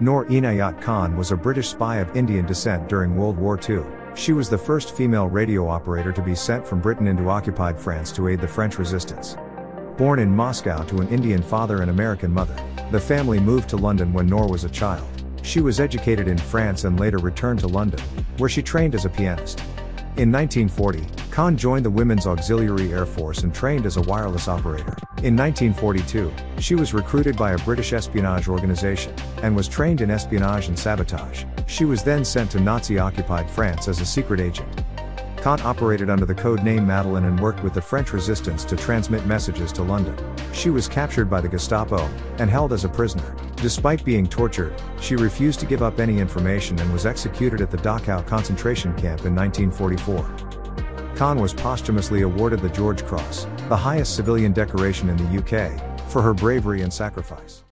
Noor Inayat Khan was a British spy of Indian descent during World War II. She was the first female radio operator to be sent from Britain into occupied France to aid the French resistance. Born in Moscow to an Indian father and American mother, the family moved to London when Noor was a child. She was educated in France and later returned to London, where she trained as a pianist. In 1940, Khan joined the Women's Auxiliary Air Force and trained as a wireless operator. In 1942, she was recruited by a British espionage organization, and was trained in espionage and sabotage. She was then sent to Nazi occupied France as a secret agent. Khan operated under the code name Madeleine and worked with the French resistance to transmit messages to London. She was captured by the Gestapo and held as a prisoner. Despite being tortured, she refused to give up any information and was executed at the Dachau concentration camp in 1944. Khan was posthumously awarded the George Cross, the highest civilian decoration in the UK, for her bravery and sacrifice.